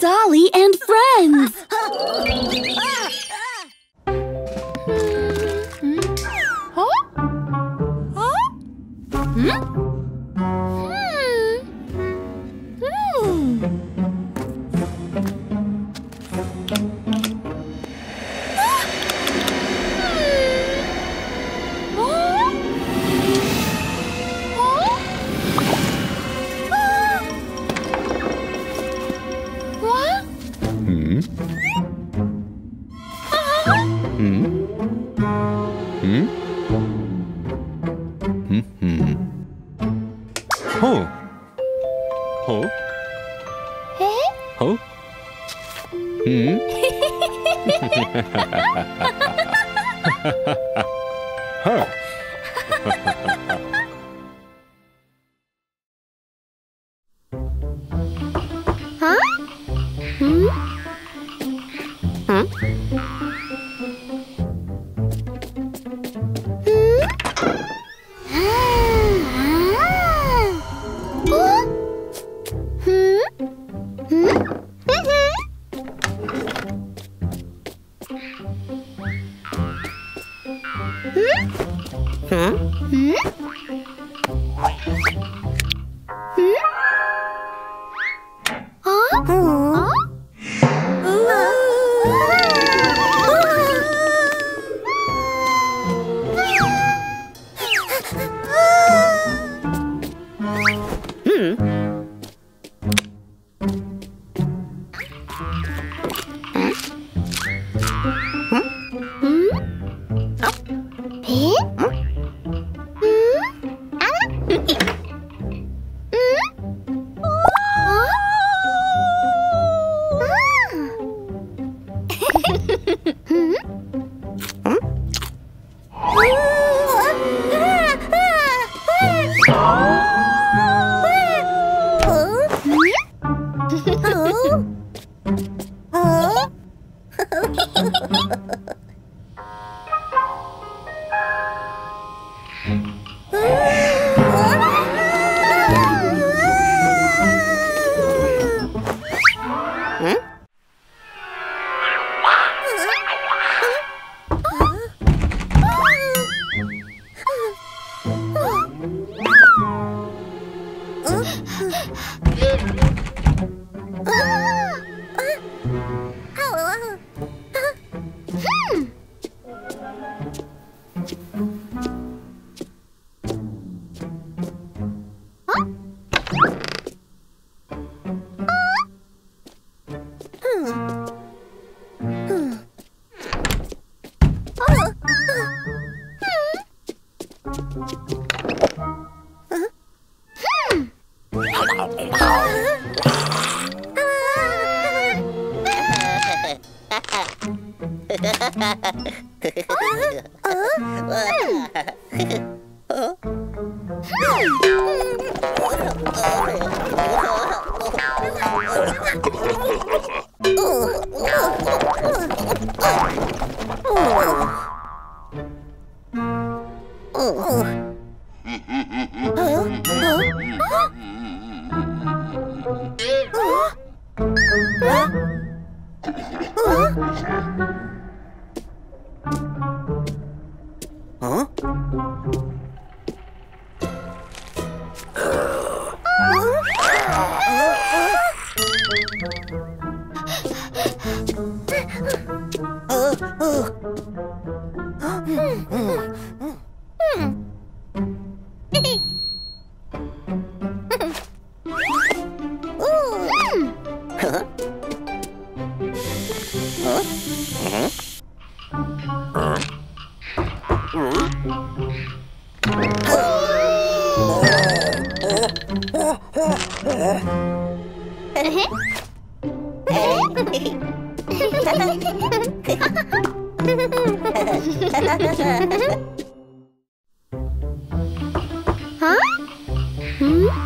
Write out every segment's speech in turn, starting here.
Dolly and friends! Oh. Oh. Oh. Hmm? huh. Hả? Hả? 哼 哈哈哈哈哈！啊啊！Huh? Hmm?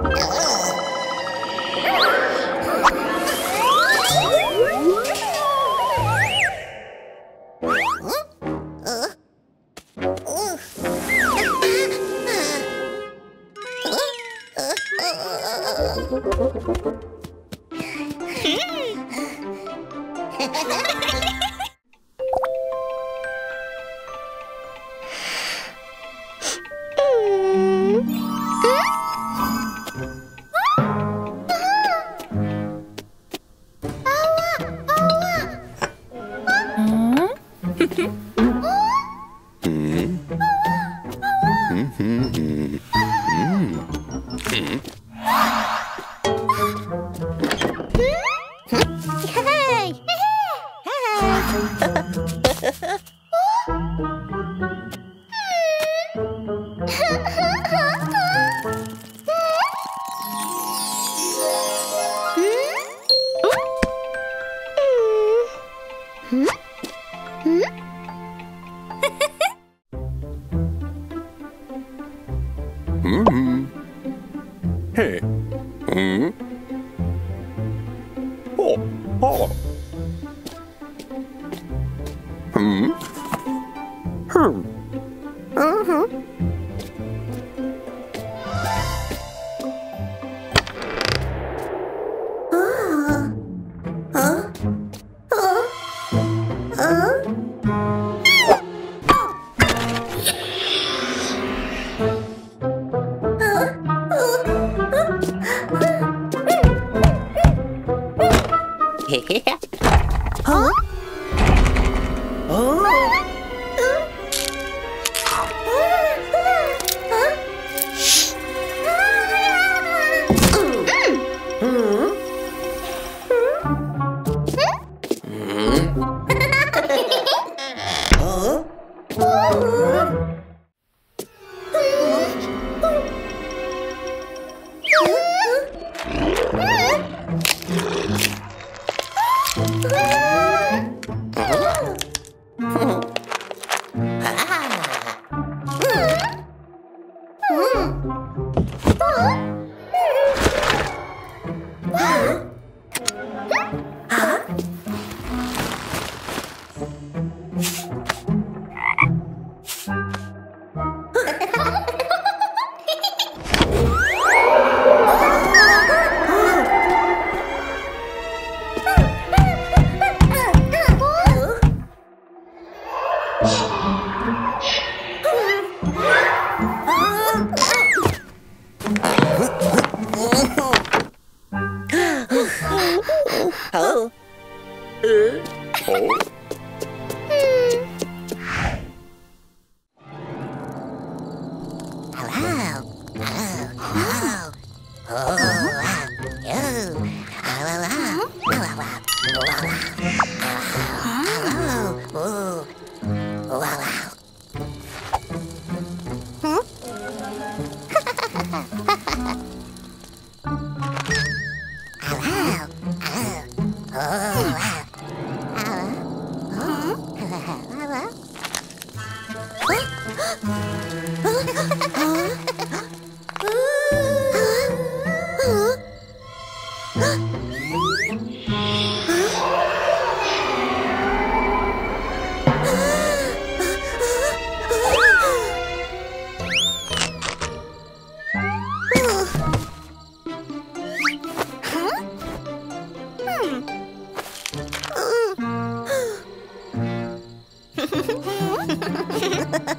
you Hmm. Hmm. hmm. ああ。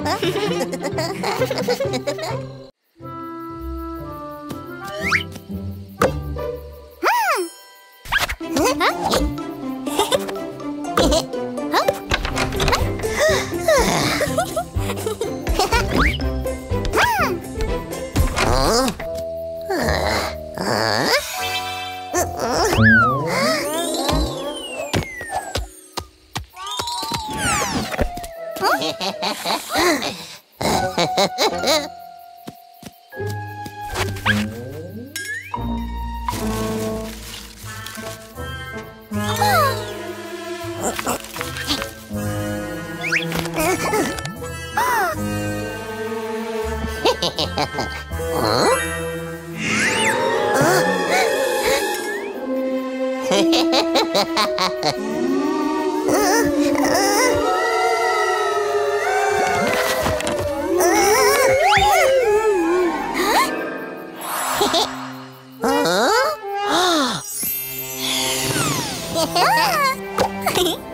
¿Ah? heh heh heh フフフ。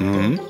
うん？